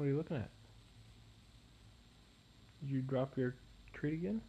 What are you looking at? Did you drop your treat again?